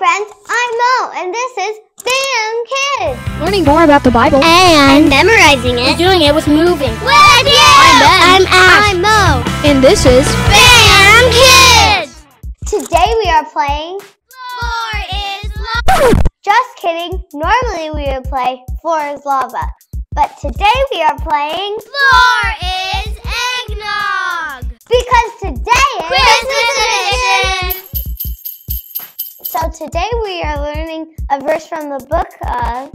friends, I'm Mo, and this is BAMM Kids. Learning more about the Bible And memorizing it, and doing it with moving. With you! I'm Ben. I'm Ash. I'm Mo. And this is BAMM Kids! Today we are playing Floor is Lava. Just kidding. Normally we would play Floor is Lava. But today we are playing Floor is Eggnog. Because today today we are learning a verse from the book of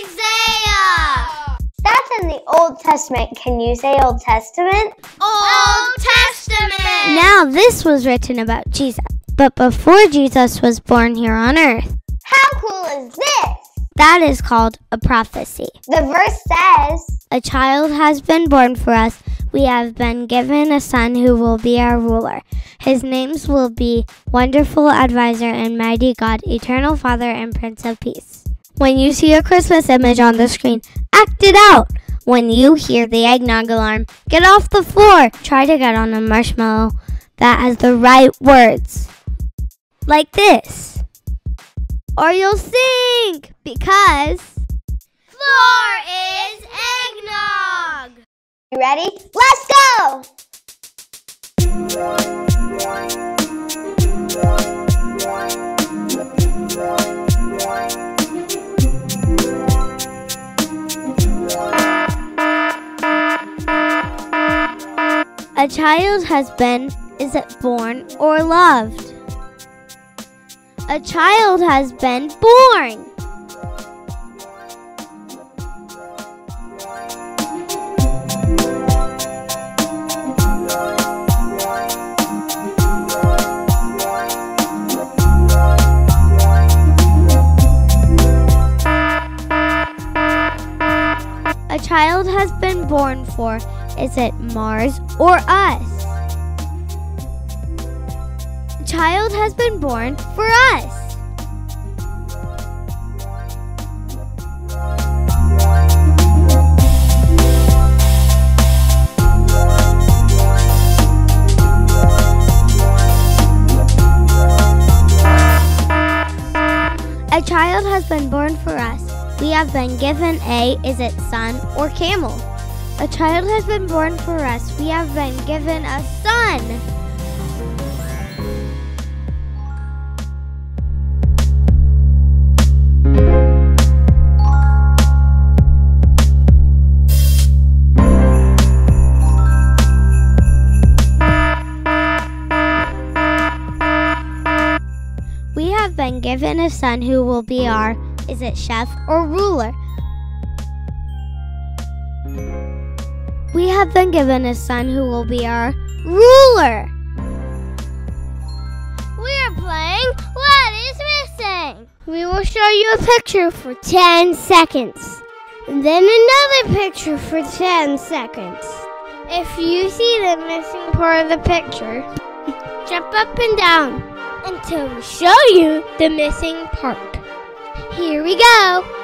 Isaiah. That's in the Old Testament. Can you say Old Testament? Old Testament. Now, this was written about Jesus, but before Jesus was born here on earth. How cool is this? That is called a prophecy. The verse says, A child has been born for us. We have been given a son who will be our ruler. His names will be Wonderful Advisor and Mighty God, Eternal Father and Prince of Peace. When you see a Christmas image on the screen, act it out. When you hear the eggnog alarm, get off the floor. Try to get on a marshmallow that has the right words. Like this. Or you'll sink because Floor is eggnog. You ready? Let's go! a child has been, is it born or loved? A child has been born. Born for, is it Mars or us? Child has been born for us. A child has been born for us. We have been given a, is it son or camel? A child has been born for us. We have been given a son. We have been given a son who will be our, is it chef or ruler? We have been given a son who will be our ruler. We are playing What is Missing? We will show you a picture for 10 seconds. Then another picture for 10 seconds. If you see the missing part of the picture, jump up and down until we show you the missing part. Here we go.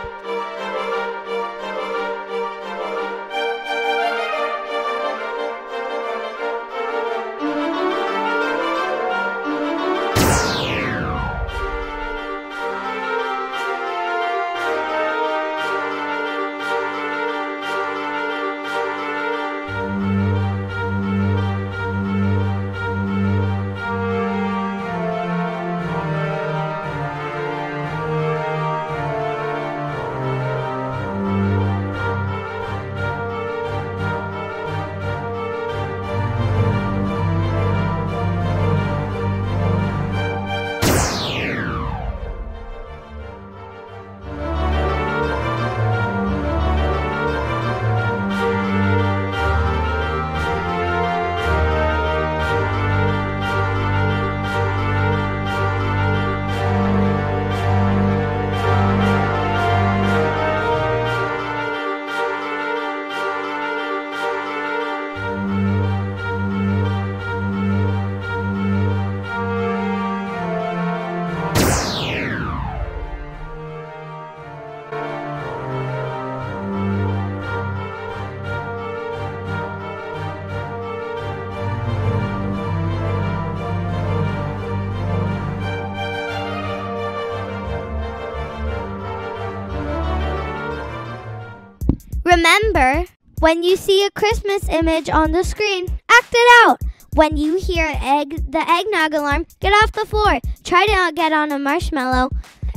Remember, when you see a Christmas image on the screen, act it out. When you hear egg, the eggnog alarm, get off the floor. Try to not get on a marshmallow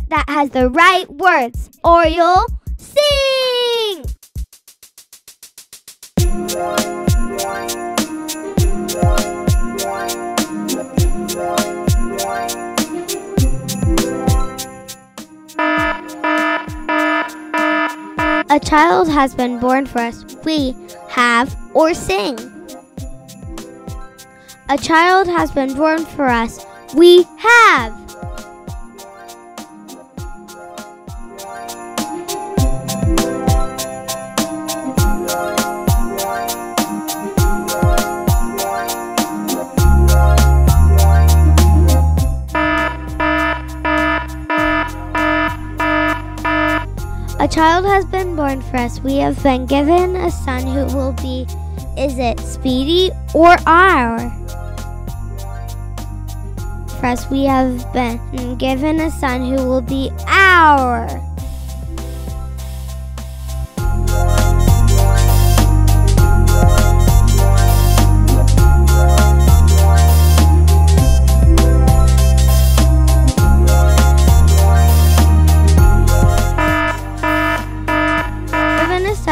that has the right words, or you'll sing! A child has been born for us. We have or sing. A child has been born for us. We have. Has been born for us. We have been given a son who will be, is it speedy or our? For us, we have been given a son who will be our.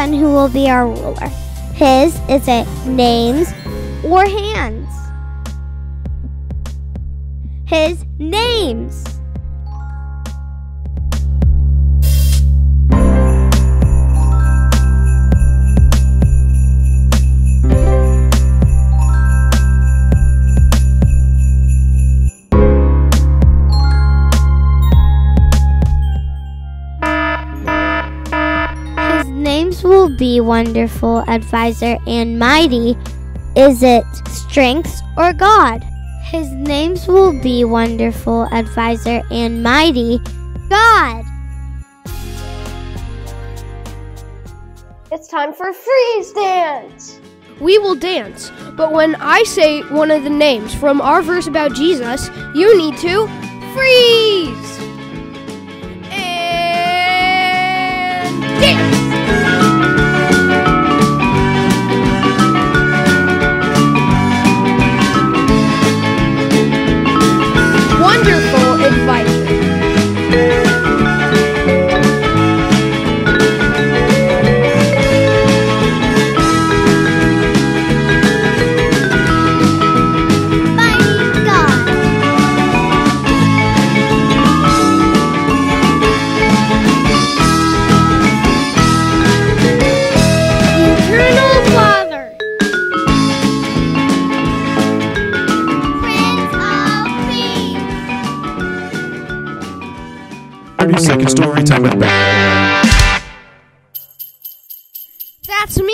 Son who will be our ruler. His is it names or hands? His names. Be wonderful, advisor, and mighty. Is it strength or God? His names will be wonderful, advisor, and mighty. God. It's time for freeze dance. We will dance, but when I say one of the names from our verse about Jesus, you need to freeze and dance. Wonderful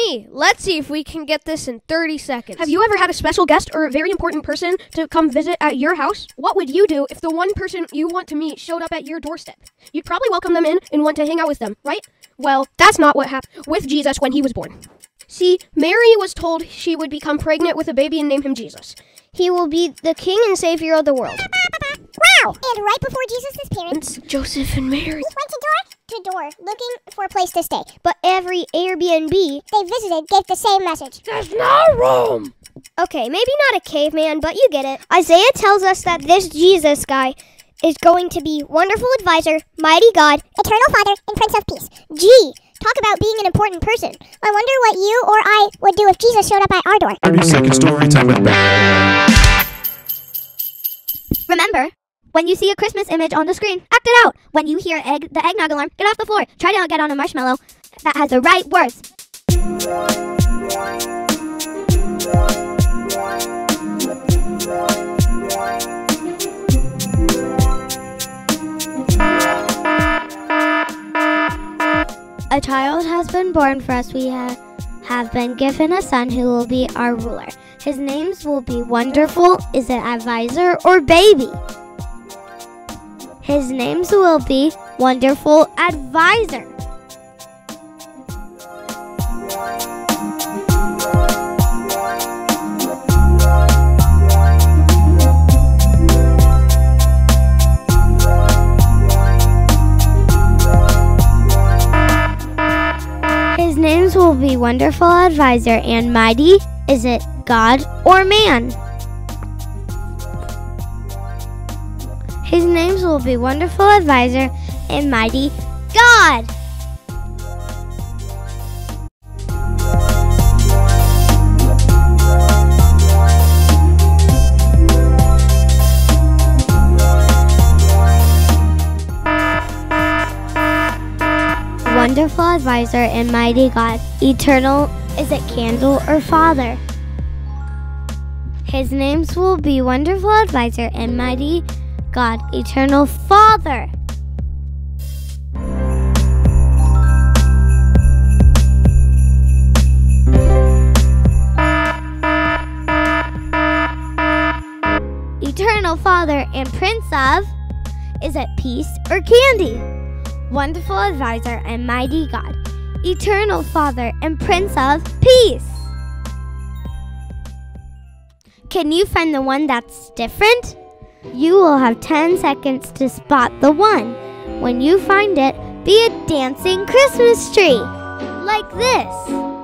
me. Let's see if we can get this in 30 seconds. Have you ever had a special guest or a very important person to come visit at your house? What would you do if the one person you want to meet showed up at your doorstep? You'd probably welcome them in and want to hang out with them, right? Well, that's not what happened with Jesus when he was born. See, Mary was told she would become pregnant with a baby and name him Jesus. He will be the king and savior of the world. Wow! And right before Jesus' parents Joseph and Mary. Went door to door looking for a place to stay, But every Airbnb. they visited gave the same message. There's no room. Okay, maybe not a caveman, but you get it. Isaiah tells us that this Jesus guy is going to be wonderful advisor, mighty God, Eternal Father and Prince of Peace. Gee, talk about being an important person. I wonder what you or I would do if Jesus showed up at our door. 30 second story time with Ben. When you see a Christmas image on the screen, act it out. When you hear egg, the eggnog alarm, get off the floor. Try to get on a marshmallow that has the right words. A child has been born for us. We ha- have been given a son who will be our ruler. His names will be Wonderful, is it Advisor, or Baby? His names will be Wonderful Advisor. His names will be wonderful advisor and mighty? Is it God or man? His names will be wonderful advisor and mighty God. Wonderful advisor and mighty God. Eternal, is it candle or father? His names will be wonderful advisor and mighty God, eternal father. Eternal Father and Prince of, is it peace or candy? Wonderful advisor and mighty God, eternal Father and Prince of Peace. Can you find the one that's different? You will have 10 seconds to spot the one. When you find it, be a dancing Christmas tree. Like this.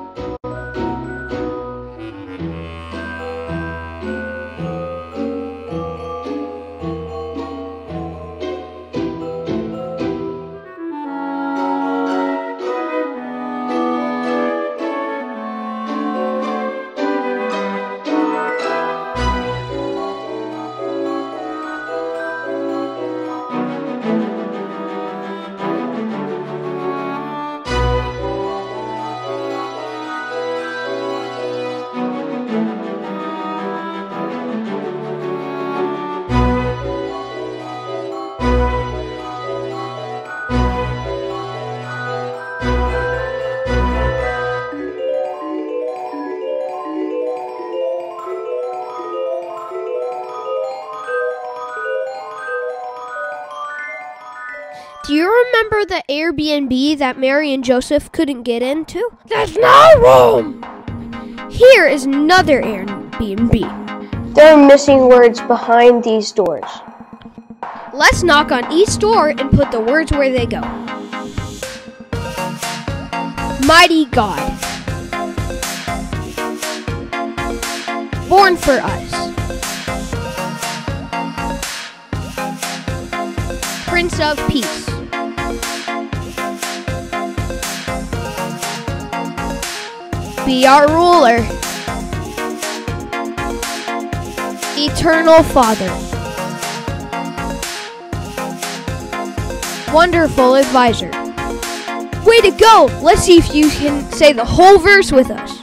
Do you remember the Airbnb that Mary and Joseph couldn't get into? There's no room! Here is another Airbnb. There are missing words behind these doors. Let's knock on each door and put the words where they go. Mighty God. Born for us. Prince of Peace. Be our ruler. Eternal Father. Wonderful advisor. Way to go! Let's see if you can say the whole verse with us.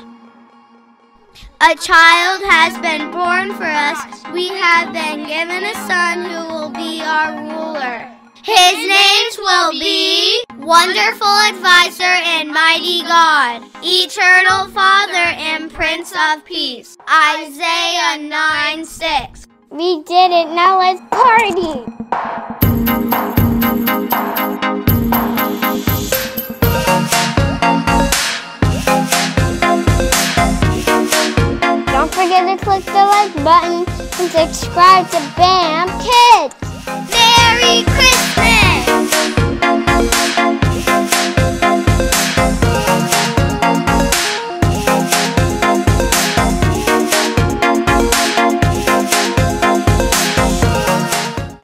A child has been born for us. We have been given a son who will be our ruler. His names will be Wonderful Advisor and Mighty God, Eternal Father and Prince of Peace. Isaiah 9 6. We did it. Now let's party. Don't forget to click the like button and subscribe to Ben.